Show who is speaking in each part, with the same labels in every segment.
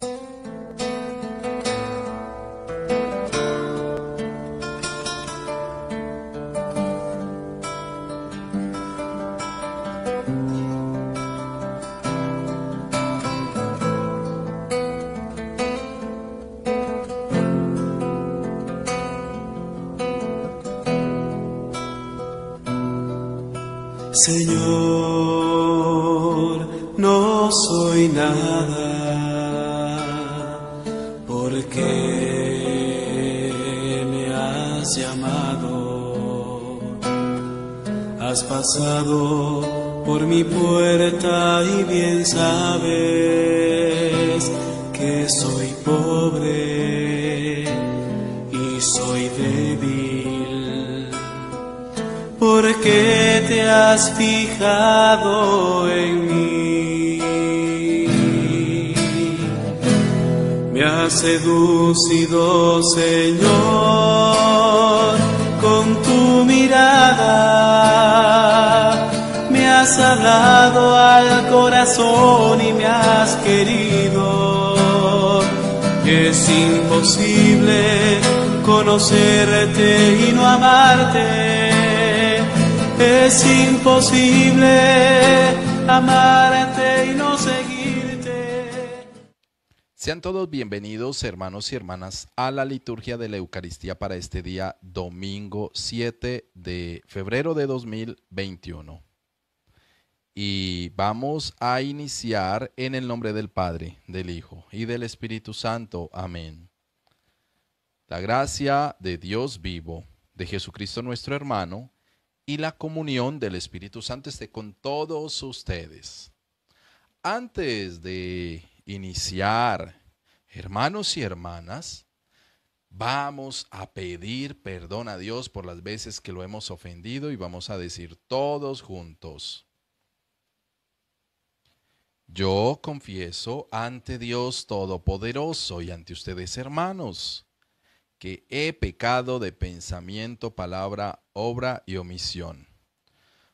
Speaker 1: Señor, Has pasado por mi puerta y bien sabes que soy pobre y soy débil. Porque te has fijado en mí. Me has seducido, Señor, tu mirada. Me has hablado al corazón y me has querido. Es imposible conocerte y no amarte. Es imposible amarte y no.
Speaker 2: Sean todos bienvenidos, hermanos y hermanas, a la liturgia de la Eucaristía para este día, domingo 7 de febrero de 2021. Y vamos a iniciar en el nombre del Padre, del Hijo y del Espíritu Santo. Amén. La gracia de Dios vivo, de Jesucristo nuestro hermano, y la comunión del Espíritu Santo esté con todos ustedes. Antes de iniciar, hermanos y hermanas, vamos a pedir perdón a Dios por las veces que lo hemos ofendido y vamos a decir todos juntos. Yo confieso ante Dios Todopoderoso y ante ustedes hermanos que he pecado de pensamiento, palabra, obra y omisión.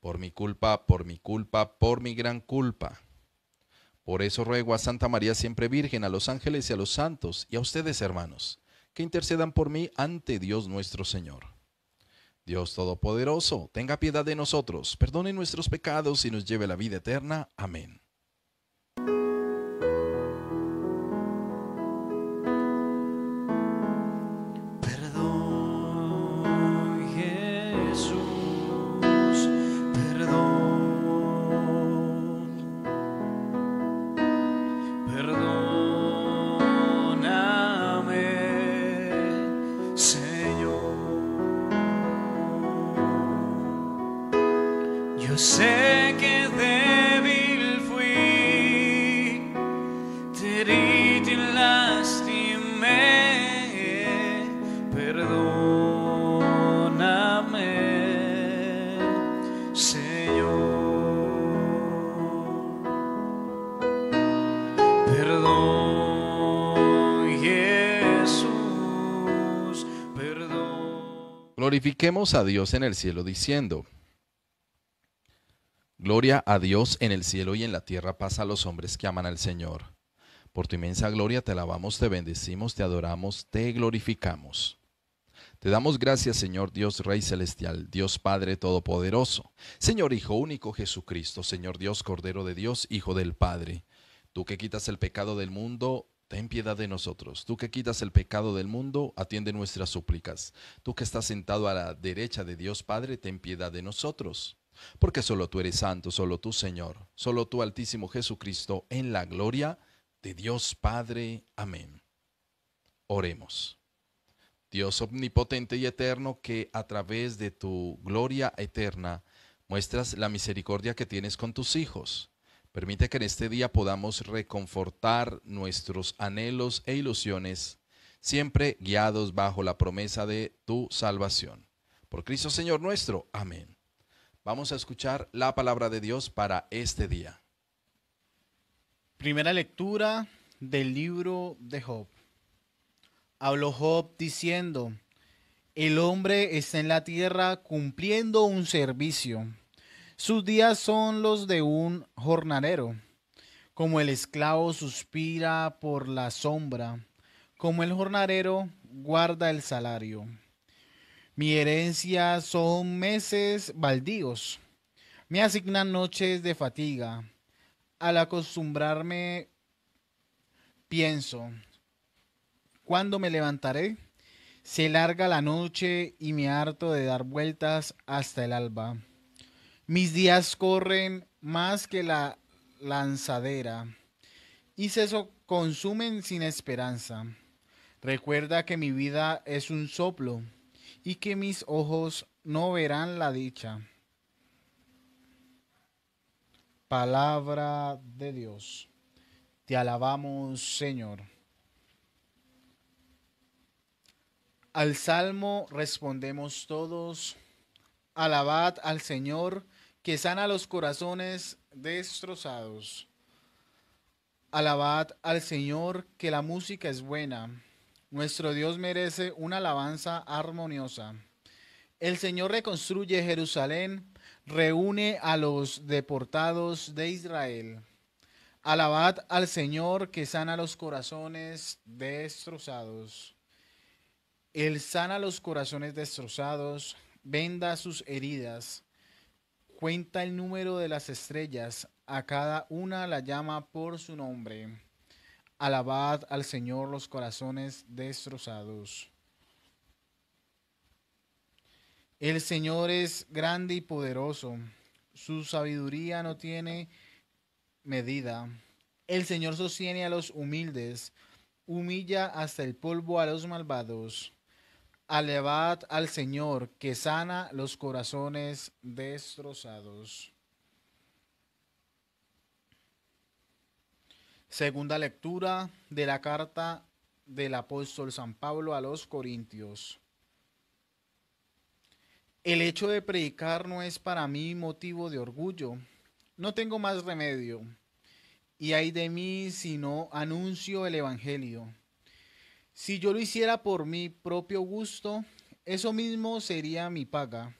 Speaker 2: Por mi culpa, por mi culpa, por mi gran culpa. Por eso ruego a Santa María siempre Virgen, a los ángeles y a los santos, y a ustedes hermanos, que intercedan por mí ante Dios nuestro Señor. Dios Todopoderoso, tenga piedad de nosotros, perdone nuestros pecados y nos lleve a la vida eterna. Amén.
Speaker 1: Sé que débil fui, te herí, te lastimé, perdóname, Señor. Perdón, Jesús, perdón.
Speaker 2: Glorifiquemos a Dios en el cielo diciendo, Gloria a Dios en el cielo y en la tierra paz a los hombres que aman al Señor. Por tu inmensa gloria te alabamos, te bendecimos, te adoramos, te glorificamos. Te damos gracias, Señor Dios Rey Celestial, Dios Padre Todopoderoso, Señor Hijo único Jesucristo, Señor Dios Cordero de Dios, Hijo del Padre. Tú que quitas el pecado del mundo, ten piedad de nosotros. Tú que quitas el pecado del mundo, atiende nuestras súplicas. Tú que estás sentado a la derecha de Dios Padre, ten piedad de nosotros. Porque solo tú eres santo, solo tú Señor, solo tú Altísimo Jesucristo, en la gloria de Dios Padre. Amén. Oremos. Dios omnipotente y eterno, que a través de tu gloria eterna muestras la misericordia que tienes con tus hijos. Permite que en este día podamos reconfortar nuestros anhelos e ilusiones, siempre guiados bajo la promesa de tu salvación. Por Cristo Señor nuestro. Amén. Vamos a escuchar la palabra de Dios para este día.
Speaker 3: Primera lectura del libro de Job. Habló Job diciendo, el hombre está en la tierra cumpliendo un servicio. Sus días son los de un jornalero. como el esclavo suspira por la sombra, como el jornalero guarda el salario. Mi herencia son meses baldíos, me asignan noches de fatiga. Al acostumbrarme, pienso, ¿cuándo me levantaré? Se larga la noche y me harto de dar vueltas hasta el alba. Mis días corren más que la lanzadera y se consumen sin esperanza. Recuerda que mi vida es un soplo y que mis ojos no verán la dicha. Palabra de Dios. Te alabamos, Señor. Al salmo respondemos todos. Alabad al Señor que sana los corazones destrozados. Alabad al Señor que la música es buena. Nuestro Dios merece una alabanza armoniosa. El Señor reconstruye Jerusalén, reúne a los deportados de Israel. Alabad al Señor que sana los corazones destrozados. Él sana los corazones destrozados, venda sus heridas, cuenta el número de las estrellas, a cada una la llama por su nombre. Alabad al Señor los corazones destrozados. El Señor es grande y poderoso, su sabiduría no tiene medida. El Señor sostiene a los humildes, humilla hasta el polvo a los malvados. Alabad al Señor que sana los corazones destrozados. Segunda lectura de la carta del apóstol San Pablo a los Corintios. El hecho de predicar no es para mí motivo de orgullo. No tengo más remedio. Y hay de mí si no anuncio el Evangelio si yo lo hiciera por mi propio gusto, eso mismo sería mi paga.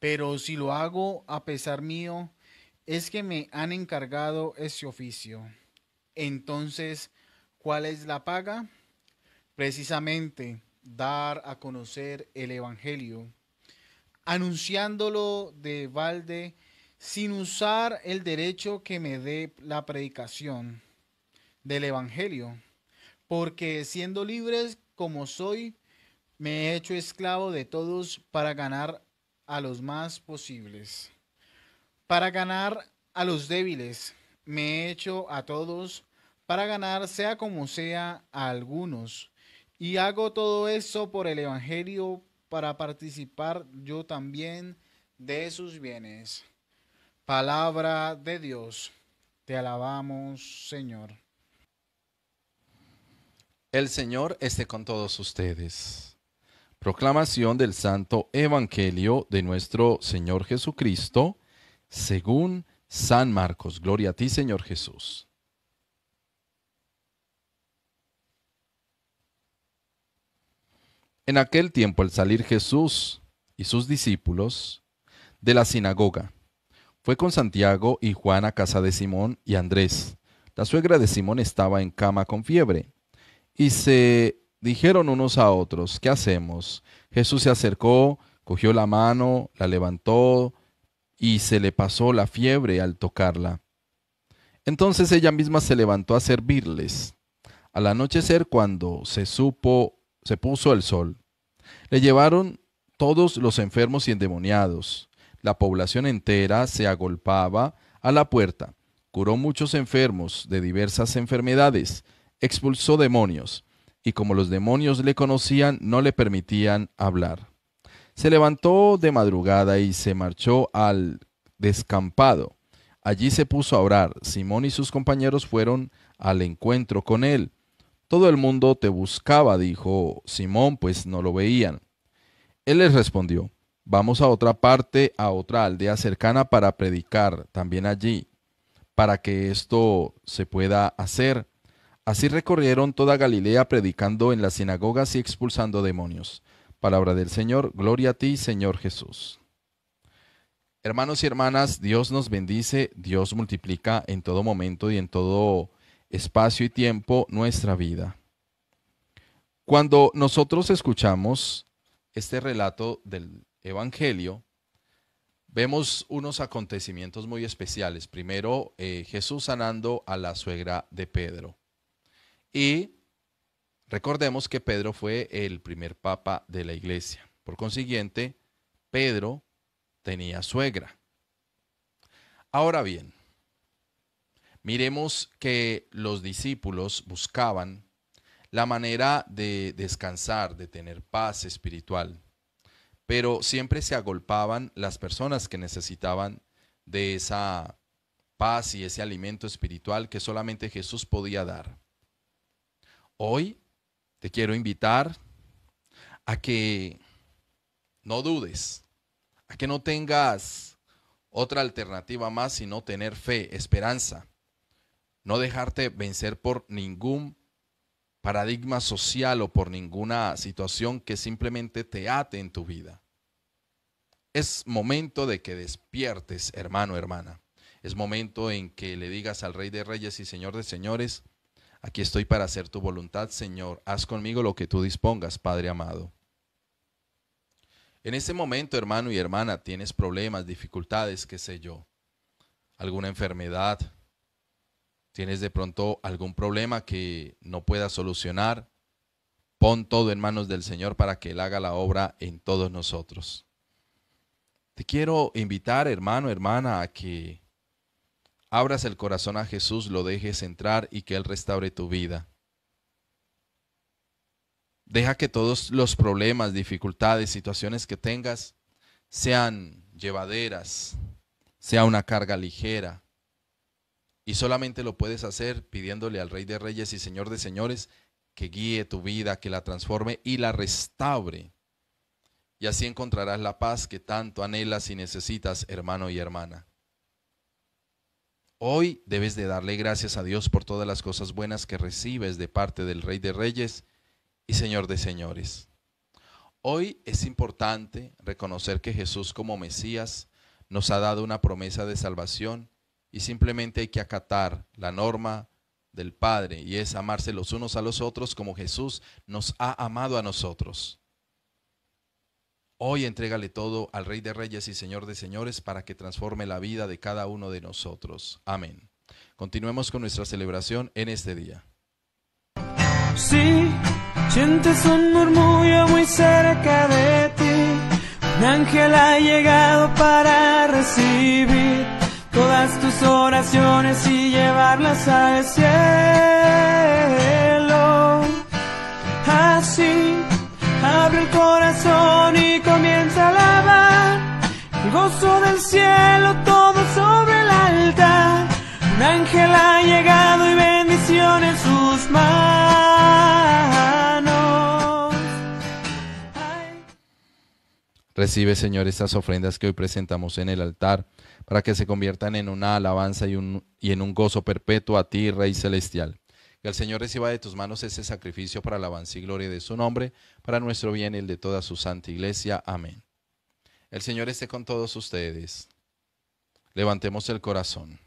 Speaker 3: Pero si lo hago a pesar mío, es que me han encargado ese oficio. Entonces, ¿cuál es la paga? Precisamente dar a conocer el Evangelio, anunciándolo de balde sin usar el derecho que me dé la predicación del Evangelio porque siendo libres como soy, me he hecho esclavo de todos para ganar a los más posibles. Para ganar a los débiles, me he hecho a todos para ganar, sea como sea, a algunos. Y hago todo eso por el Evangelio para participar yo también de sus bienes. Palabra de Dios. Te alabamos, Señor.
Speaker 2: El Señor esté con todos ustedes. Proclamación del Santo Evangelio de nuestro Señor Jesucristo, según San Marcos. Gloria a ti, Señor Jesús. En aquel tiempo, al salir Jesús y sus discípulos de la sinagoga, fue con Santiago y Juan a casa de Simón y Andrés. La suegra de Simón estaba en cama con fiebre y se dijeron unos a otros, ¿qué hacemos? Jesús se acercó, cogió la mano, la levantó y se le pasó la fiebre al tocarla. Entonces ella misma se levantó a servirles. Al anochecer, cuando se supo, se puso el sol. Le llevaron todos los enfermos y endemoniados. La población entera se agolpaba a la puerta. Curó muchos enfermos de diversas enfermedades expulsó demonios, y como los demonios le conocían, no le permitían hablar. Se levantó de madrugada y se marchó al descampado. Allí se puso a orar. Simón y sus compañeros fueron al encuentro con él. Todo el mundo te buscaba, dijo Simón, pues no lo veían. Él les respondió, vamos a otra parte, a otra aldea cercana para predicar también allí, para que esto se pueda hacer Así recorrieron toda Galilea predicando en las sinagogas y expulsando demonios. Palabra del Señor, gloria a ti, Señor Jesús. Hermanos y hermanas, Dios nos bendice, Dios multiplica en todo momento y en todo espacio y tiempo nuestra vida. Cuando nosotros escuchamos este relato del Evangelio, vemos unos acontecimientos muy especiales. Primero, eh, Jesús sanando a la suegra de Pedro. Y recordemos que Pedro fue el primer papa de la iglesia. Por consiguiente, Pedro tenía suegra. Ahora bien, miremos que los discípulos buscaban la manera de descansar, de tener paz espiritual, pero siempre se agolpaban las personas que necesitaban de esa paz y ese alimento espiritual que solamente Jesús podía dar. Hoy te quiero invitar a que no dudes, a que no tengas otra alternativa más sino tener fe, esperanza, no dejarte vencer por ningún paradigma social o por ninguna situación que simplemente te ate en tu vida. Es momento de que despiertes, hermano, hermana. Es momento en que le digas al Rey de Reyes y Señor de Señores, aquí estoy para hacer tu voluntad, Señor. Haz conmigo lo que tú dispongas, Padre amado. En este momento, hermano y hermana, tienes problemas, dificultades, qué sé yo, alguna enfermedad, tienes de pronto algún problema que no puedas solucionar, pon todo en manos del Señor para que Él haga la obra en todos nosotros. Te quiero invitar, hermano, hermana, a que abras el corazón a Jesús, lo dejes entrar y que Él restaure tu vida. Deja que todos los problemas, dificultades, situaciones que tengas sean llevaderas, sea una carga ligera. Y solamente lo puedes hacer pidiéndole al Rey de Reyes y Señor de Señores que guíe tu vida, que la transforme y la restaure. Y así encontrarás la paz que tanto anhelas y necesitas, hermano y hermana. Hoy debes de darle gracias a Dios por todas las cosas buenas que recibes de parte del Rey de Reyes y Señor de señores. Hoy es importante reconocer que Jesús como Mesías nos ha dado una promesa de salvación y simplemente hay que acatar la norma del Padre y es amarse los unos a los otros como Jesús nos ha amado a nosotros. Hoy entrégale todo al Rey de Reyes y Señor de Señores para que transforme la vida de cada uno de nosotros. Amén. Continuemos con nuestra celebración en este día.
Speaker 4: Sí, sientes un murmullo muy cerca de ti. Un ángel ha llegado para recibir todas tus oraciones y llevarlas al cielo. Así, abre el corazón y comienza a alabar. El gozo del cielo todo sobre el altar. Un ángel ha llegado y bendición en sus manos.
Speaker 2: Recibe, Señor, estas ofrendas que hoy presentamos en el altar para que se conviertan en una alabanza y en un gozo perpetuo a ti, Rey Celestial. Que el Señor reciba de tus manos ese sacrificio para alabanza y gloria de su nombre, para nuestro bien y el de toda su santa iglesia. Amén. El Señor esté con todos ustedes. Levantemos el corazón.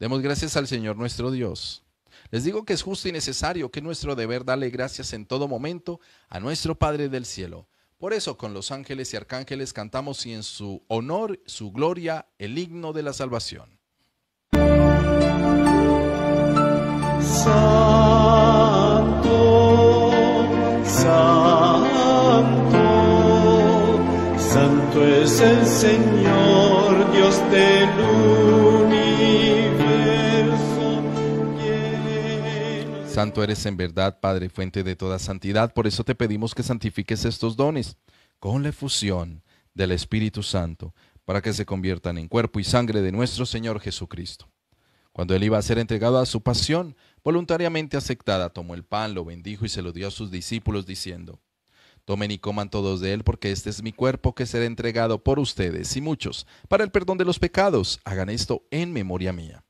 Speaker 2: Demos gracias al Señor nuestro Dios. Les digo que es justo y necesario que nuestro deber darle gracias en todo momento a nuestro Padre del cielo. Por eso con los ángeles y arcángeles cantamos y en su honor, su gloria, el himno de la salvación.
Speaker 1: Santo es el Señor, Dios del universo.
Speaker 2: Santo eres en verdad, Padre, fuente de toda santidad. Por eso te pedimos que santifiques estos dones con la efusión del Espíritu Santo, para que se conviertan en cuerpo y sangre de nuestro Señor Jesucristo. Cuando él iba a ser entregado a su pasión, voluntariamente aceptada, tomó el pan, lo bendijo y se lo dio a sus discípulos, diciendo, Tomen y coman todos de él, porque este es mi cuerpo que será entregado por ustedes y muchos, para el perdón de los pecados. Hagan esto en memoria mía.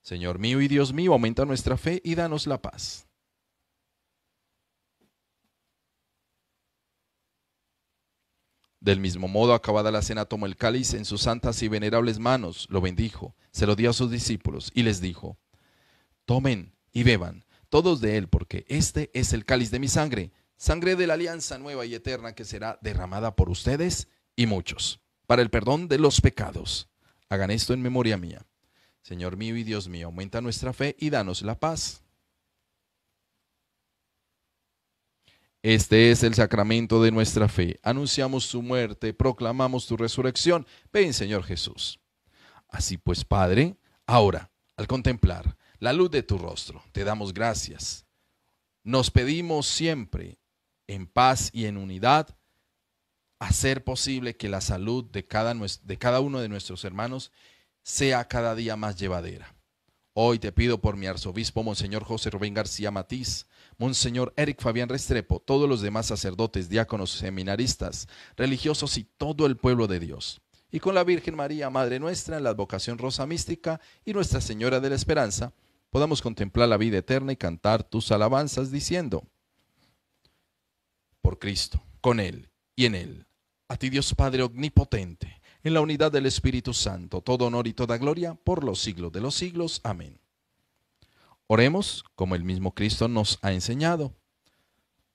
Speaker 2: Señor mío y Dios mío, aumenta nuestra fe y danos la paz. Del mismo modo, acabada la cena, tomó el cáliz en sus santas y venerables manos, lo bendijo, se lo dio a sus discípulos y les dijo, tomen y beban todos de él, porque este es el cáliz de mi sangre, sangre de la alianza nueva y eterna que será derramada por ustedes y muchos, para el perdón de los pecados. Hagan esto en memoria mía. Señor mío y Dios mío, aumenta nuestra fe y danos la paz. Este es el sacramento de nuestra fe. Anunciamos tu muerte, proclamamos tu resurrección. Ven, Señor Jesús. Así pues, Padre, ahora, al contemplar la luz de tu rostro, te damos gracias. Nos pedimos siempre, en paz y en unidad, hacer posible que la salud de cada, de cada uno de nuestros hermanos sea cada día más llevadera. Hoy te pido por mi arzobispo, Monseñor José Rubén García Matiz, Monseñor Eric Fabián Restrepo, todos los demás sacerdotes, diáconos, seminaristas, religiosos y todo el pueblo de Dios. Y con la Virgen María, Madre nuestra, en la advocación rosa mística y Nuestra Señora de la Esperanza, podamos contemplar la vida eterna y cantar tus alabanzas diciendo, Cristo, con Él y en Él, a ti Dios Padre Omnipotente, en la unidad del Espíritu Santo, todo honor y toda gloria por los siglos de los siglos. Amén. Oremos como el mismo Cristo nos ha enseñado.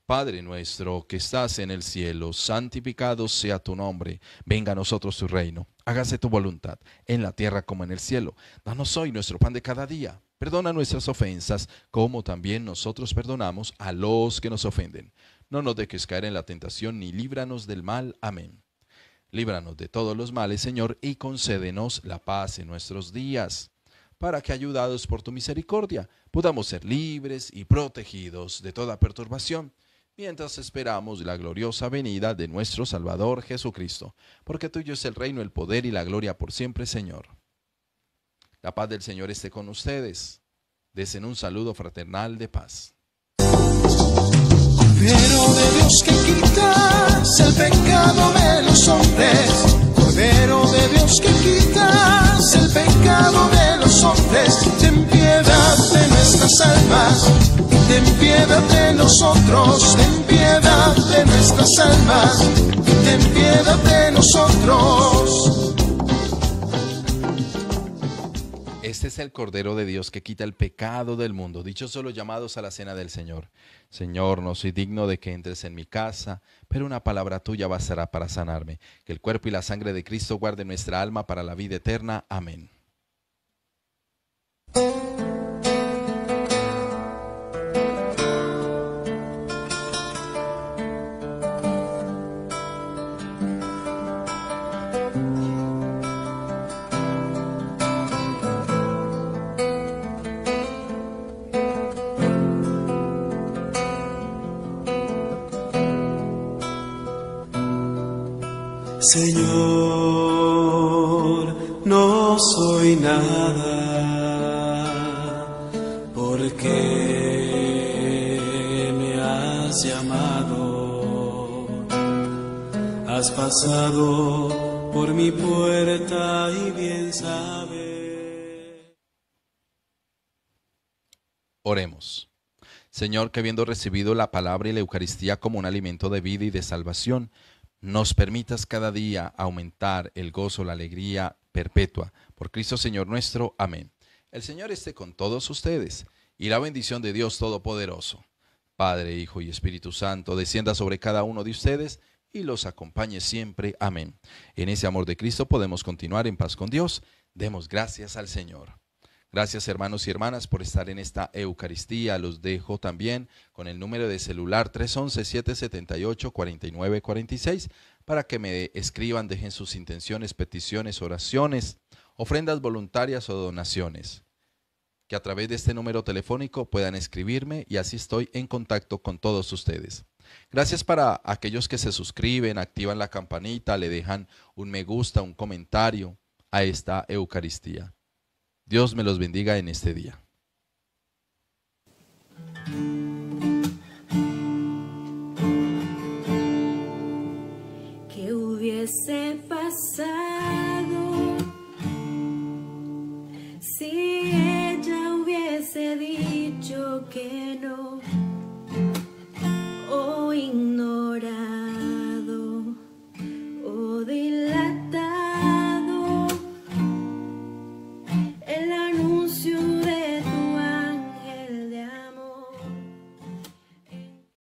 Speaker 2: Padre nuestro que estás en el cielo, santificado sea tu nombre, venga a nosotros tu reino, hágase tu voluntad, en la tierra como en el cielo. Danos hoy nuestro pan de cada día, perdona nuestras ofensas, como también nosotros perdonamos a los que nos ofenden. No nos dejes caer en la tentación, ni líbranos del mal. Amén. Líbranos de todos los males, Señor, y concédenos la paz en nuestros días para que, ayudados por tu misericordia, podamos ser libres y protegidos de toda perturbación, mientras esperamos la gloriosa venida de nuestro Salvador Jesucristo, porque tuyo es el reino, el poder y la gloria por siempre, Señor. La paz del Señor esté con ustedes. Desen un saludo fraternal de paz. Pero de Dios que quitas el pecado de los hombres Cordero de Dios que quitas el pecado de los hombres, ten piedad de nuestras almas, ten piedad de nosotros, ten piedad de nuestras almas, ten piedad de nosotros. Este es el Cordero de Dios que quita el pecado del mundo. Dichosos los llamados a la cena del Señor. Señor, no soy digno de que entres en mi casa, pero una palabra tuya bastará para sanarme. Que el cuerpo y la sangre de Cristo guarde nuestra alma para la vida eterna. Amén.
Speaker 1: Señor, no soy nada, porque me has llamado. Has pasado por mi puerta y bien sabes.
Speaker 2: Oremos. Señor, que habiendo recibido la palabra y la Eucaristía como un alimento de vida y de salvación, nos permitas cada día aumentar el gozo, la alegría perpetua. Por Cristo Señor nuestro. Amén. El Señor esté con todos ustedes y la bendición de Dios Todopoderoso, Padre, Hijo y Espíritu Santo, descienda sobre cada uno de ustedes y los acompañe siempre. Amén. En ese amor de Cristo podemos continuar en paz con Dios. Demos gracias al Señor. Gracias hermanos y hermanas por estar en esta Eucaristía. Los dejo también con el número de celular 311-778-4946 para que me escriban, dejen sus intenciones, peticiones, oraciones, ofrendas voluntarias o donaciones. Que a través de este número telefónico puedan escribirme y así estoy en contacto con todos ustedes. Gracias para aquellos que se suscriben, activan la campanita, le dejan un me gusta, un comentario a esta Eucaristía. Dios me los bendiga en este día.
Speaker 5: ¿Qué hubiese pasado